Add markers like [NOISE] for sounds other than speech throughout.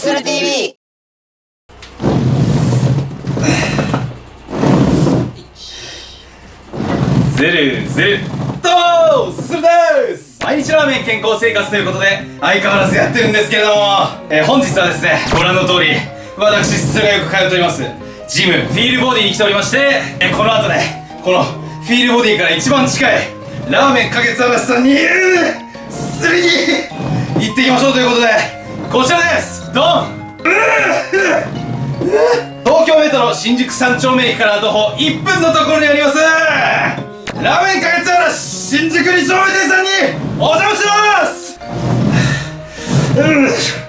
すする TV ゼルゼルどうするです！毎日ラーメン健康生活ということで相変わらずやってるんですけれども、えー本日はですねご覧の通り私すするがよく通っておりますジムフィールボディに来ておりまして、えーこの後ねこのフィールボディから一番近いラーメンかけつ嵐さんにすすりに行っていきましょうということでこちらです。ドン。東京メトロ新宿三丁目駅から徒歩1分のところにあります。ラーメンかけつ嵐新宿二丁目店さんにお邪魔します。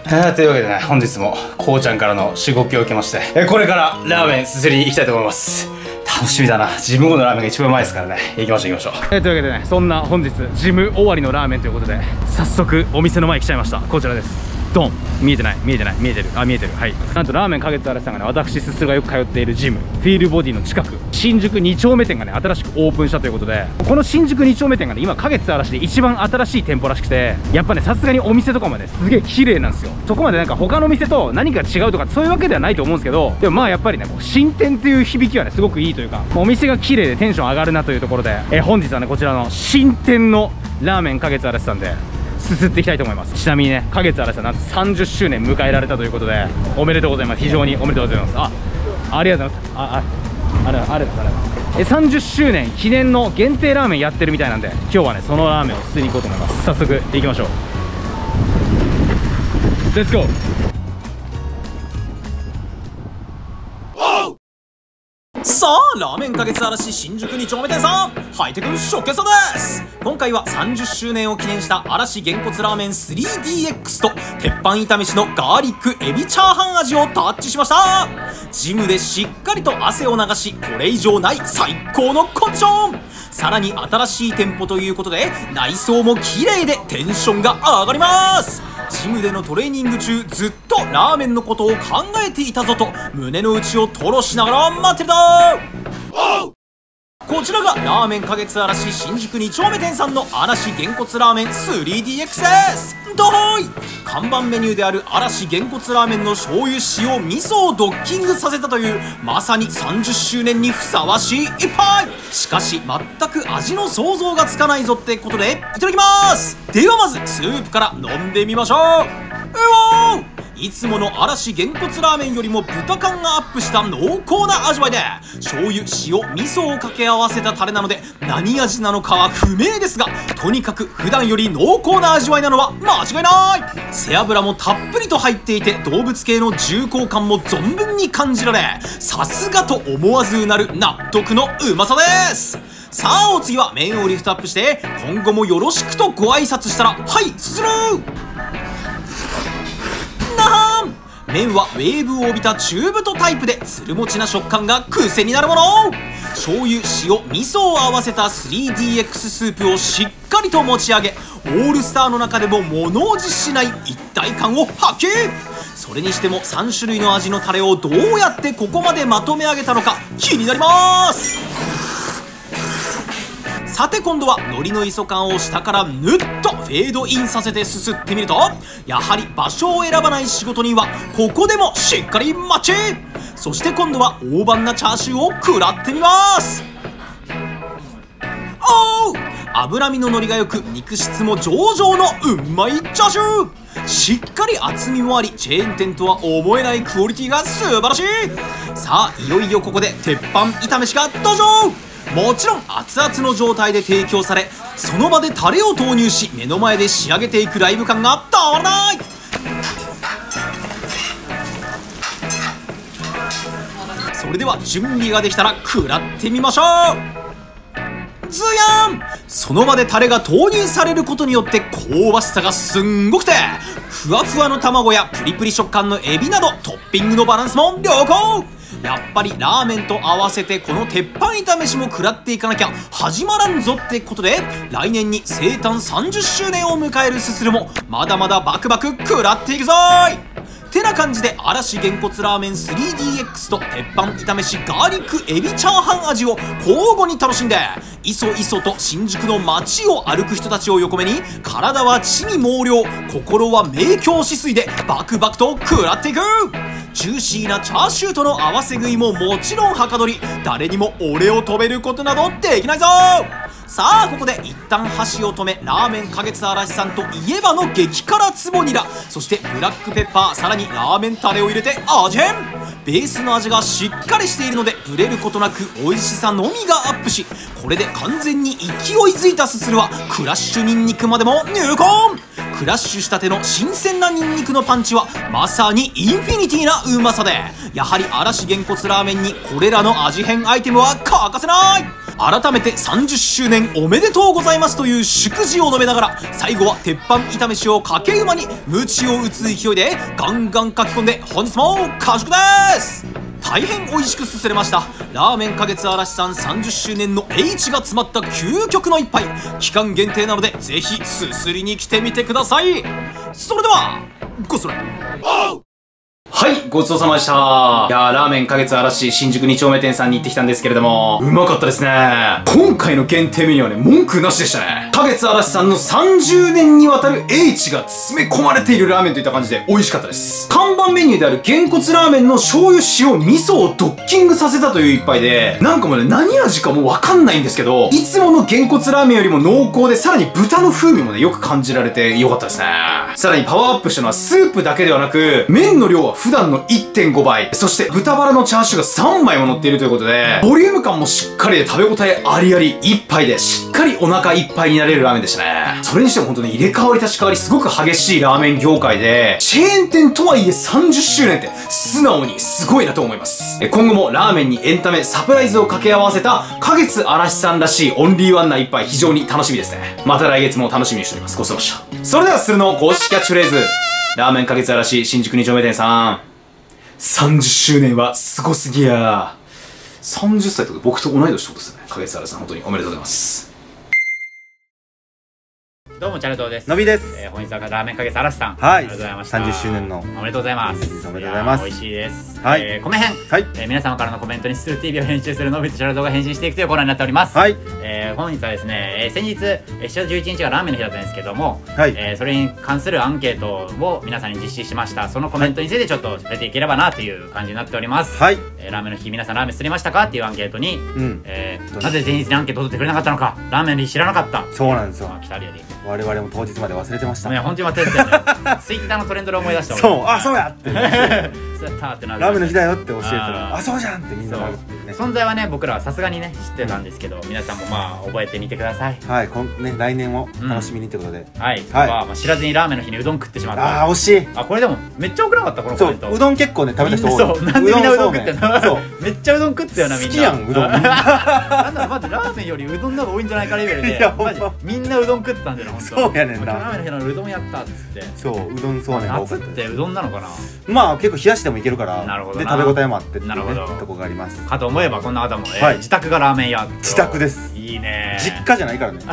はあというわけでね本日もこうちゃんからのしごきを受けましてえこれからラーメンすすりに行きたいと思います。楽しみだな。自分のラーメンが一番うまいですからね。行きましょう行きましょう。えというわけでねそんな本日ジム終わりのラーメンということで早速お店の前に来ちゃいました。こちらですドン。見えてない見えてない見えてる。あ見えてる。はい。なんとラーメンかけつ嵐さんがね私すすがよく通っているジム。フィールボディの近く。新宿2丁目店がね新しくオープンしたということで。この新宿2丁目店がね今かけつ嵐で一番新しい店舗らしくて。やっぱねさすがにお店とかもねすげえ綺麗なんですよ。そこまでなんか他の店と何か違うとかそういうわけではないと思うんですけど。でもまあやっぱりねこう新店っていう響きはねすごくいいというか。お店が綺麗でテンション上がるなというところで。え本日はねこちらの新店のラーメンかけつ嵐さんで。すすっていきたいと思います。ちなみにね花月嵐さんなんと30周年迎えられたということでおめでとうございます。非常におめでとうございます。あありがとうございます。あああれあれあれ。え30周年記念の限定ラーメンやってるみたいなんで今日はねそのラーメンを吸いに行こうと思います。早速行きましょう。レッラーメン花月嵐新宿2丁目店さん。ハイテクショケさです。今回は30周年を記念した嵐げんこつラーメン 3DX と鉄板炒めしのガーリックエビチャーハン味をタッチしました。ジムでしっかりと汗を流しこれ以上ない最高のコンディション。さらに新しい店舗ということで内装も綺麗でテンションが上がります。ジムでのトレーニング中ずっとラーメンのことを考えていたぞと胸の内を吐露しながら待ってるだちらがラーメン花月嵐新宿2丁目店さんの嵐げんこつラーメン 3DX です。どーい看板メニューである嵐げんこつラーメンの醤油塩味噌をドッキングさせたというまさに30周年にふさわしい一杯。しかし全く味の想像がつかないぞってことでいただきます。ではまずスープから飲んでみましょう。うおーいつもの嵐げんこつラーメンよりも豚感がアップした濃厚な味わいで醤油塩味噌を掛け合わせたタレなので何味なのかは不明ですがとにかく普段より濃厚な味わいなのは間違いない。背脂もたっぷりと入っていて動物系の重厚感も存分に感じられさすがと思わずうなる納得のうまさです。さあお次は麺をリフトアップして今後もよろしくとご挨拶したらはいすする麺はウェーブを帯びた中太タイプでつるもちな食感が癖になるもの。醤油塩味噌を合わせた 3DX スープをしっかりと持ち上げオールスターの中でも物おじしない一体感を発揮。それにしても3種類の味のタレをどうやってここまでまとめ上げたのか気になります。さて今度は海苔の磯感を下からぬっとフェードインさせてすすってみるとやはり場所を選ばない仕事人はここでもしっかりマッチそして今度は大判なチャーシューを食らってみます。おー脂身の乗りが良く肉質も上々のうまいチャーシュー。しっかり厚みもありチェーン店とは思えないクオリティが素晴らしい。さあいよいよここで鉄板炒めしが登場。もちろん熱々の状態で提供されその場でタレを投入し目の前で仕上げていくライブ感がたまらない。それでは準備ができたら食らってみましょう。ズヤン！その場でタレが投入されることによって香ばしさがすんごくてふわふわの卵やプリプリ食感のエビなどトッピングのバランスも良好。やっぱりラーメンと合わせてこの鉄板炒めしも食らっていかなきゃ始まらんぞってことで来年に生誕30周年を迎えるすするもまだまだバクバク食らっていくぞーい。てな感じで嵐げんこつラーメン 3DX と鉄板炒めしガーリックエビチャーハン味を交互に楽しんでいそいそと新宿の街を歩く人たちを横目に体は地味猛量心は明鏡止水でバクバクと食らっていく。ジューシーなチャーシューとの合わせ食いももちろんはかどり誰にも俺を止めることなどできないぞ。さあここで一旦箸を止めラーメン花月嵐さんといえばの激辛つぼニラそしてブラックペッパーさらにラーメンタレを入れて味変。ベースの味がしっかりしているのでブレることなく美味しさのみがアップしこれで完全に勢いづいたすするはクラッシュニンニクまでも入魂。クラッシュしたての新鮮なニンニクのパンチはまさにインフィニティなうまさで。やはり嵐げんこつラーメンにこれらの味変アイテムは欠かせない。改めて30周年おめでとうございますという祝辞を述べながら最後は鉄板炒めしをかけ馬に鞭を打つ勢いでガンガン書き込んで本日も完食です。大変美味しくすすれました。ラーメン花月嵐さん30周年の H が詰まった究極の一杯。期間限定なのでぜひすすりに来てみてください。それではごそれ。はい、ごちそうさまでした。いやー、ラーメン花月嵐新宿2丁目店さんに行ってきたんですけれども、うまかったですね。今回の限定メニューはね、文句なしでしたね。花月嵐さんの30年にわたる H が詰め込まれているラーメンといった感じで美味しかったです。看板メニューであるげんこつラーメンの醤油塩味噌をドッキングさせたという一杯で、なんかもうね、何味かもうわかんないんですけど、いつものげんこつラーメンよりも濃厚で、さらに豚の風味もね、よく感じられてよかったですね。さらにパワーアップしたのはスープだけではなく、麺の量は普段の1.5倍、そして豚バラのチャーシューが3枚も乗っているということで、ボリューム感もしっかりで食べ応えありあり、一杯でしっかりお腹いっぱいになれるラーメンでしたね。それにしても本当に入れ替わり立ち替わりすごく激しいラーメン業界で、チェーン店とはいえ30周年って素直にすごいなと思います。今後もラーメンにエンタメ、サプライズを掛け合わせた、花月嵐さんらしいオンリーワンな一杯非常に楽しみですね。また来月も楽しみにしております。ごちそうさまでした。それではするの公式キャッチフレーズ。ラーメン花月嵐新宿二丁目店さん。30周年はすごすぎや。30歳とか僕と同い年ってことですね。影月原さん本当におめでとうございます。どうもチャルトです。のびです。えー本日はラーメンかけさ嵐さん。はい。ありがとうございました。30周年の。おめでとうございます。おめでとうございます。美味しいです。はい。えー米編はい。えー皆様からのコメントにスルー TV を編集するのびとチャルトが返信していくというコーナーになっております。はい。えー本日はですね、えー先日えー7月11日がラーメンの日だったんですけども、はい。えーそれに関するアンケートを皆さんに実施しました。そのコメントについてちょっと出ていければなという感じになっております、はい。えーラーメンの日皆さんラーメンすりましたかっていうアンケートに、うん。えーなぜ前日にアンケートを取ってくれなかったのかラーメンの日知らなかった。そうなんですよ。あ来たありあり我々も当日まで忘れてました。ね、本当に待ってたよね。[LAUGHS] ツイッターのトレンドで思い出したそうあそうやって。[LAUGHS] そうやったってなる。ラーメンの日だよって教えたらあそうじゃんってみんななる。っていうね存在はね、僕らはさすがにね、知ってたんですけど、皆さんもまあ、覚えてみてください。はいこんね来年を楽しみにってことで。はい。はい。まあ、まあ知らずにラーメンの日にうどん食ってしまった。ああ惜しい。あ、これでも、めっちゃ多くなかった、このコそメント。ううどん結構ね食べた人多い。そう、なんでみんなうどん食ってんの？そう。めっちゃうどん食ったよな、みんな。好きやんうどん。[LAUGHS] なんだまずラーメンよりうどんの方が多いんじゃないかレベルで。いやほんま。みんなうどん食ってたんだよな、本当そうやねんな。ラーメンの日のうどんやったっつって。そううどんそうめんが多かっ夏ったてうどんなのかな。まあ結構冷やしてもいけるから。なるほどな。で食べ応えもあってっていうねなるほど。とこがあります。かと思えばこんな方も、えーはい。自宅がラーメン屋自宅です。いいね。実家じゃないからね。[LAUGHS]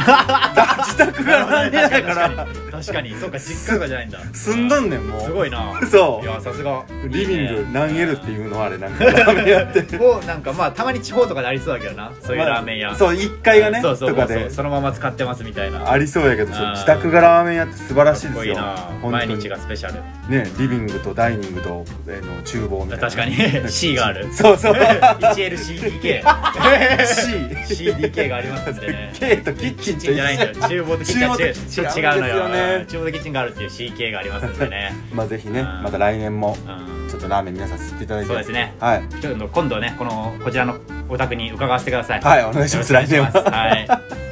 自宅がラーメン屋だから。確かに確かに。そうか実家がじゃないんだ。住んどんねんもう。すごいな。そう。いやさすが。リビング何 L っていうのはあれ。なんか [LAUGHS] ラーメン屋って。もうなんかまあたまに地方とかでありそうだけどな。そういうラーメン屋、まあそう1階がねそうそうとかで。そうそのまま使ってますみたいな。ありそうやけどそうあー自宅がラーメン屋って素晴らしいかっですよ。こいいな。本当に。毎日がスペシャル。ねリビングとダイニングと、えーの厨房みたいな。確かに。[LAUGHS] C がある。そうそう。1LCDK C CDK [LAUGHS] がありますんでね。K とキッチンじゃないんだよ。厨房とキッチン。は違うのよ厨房とキッチンがあるっていう CK がありますんでね。[LAUGHS] まあぜひねうん。また来年もうん。ちょっとラーメン皆さん吸っていただいて。そうですね。はい。ちょっと今度ねこのこちらのお宅に伺わせてください。はいお願いします。来年ははい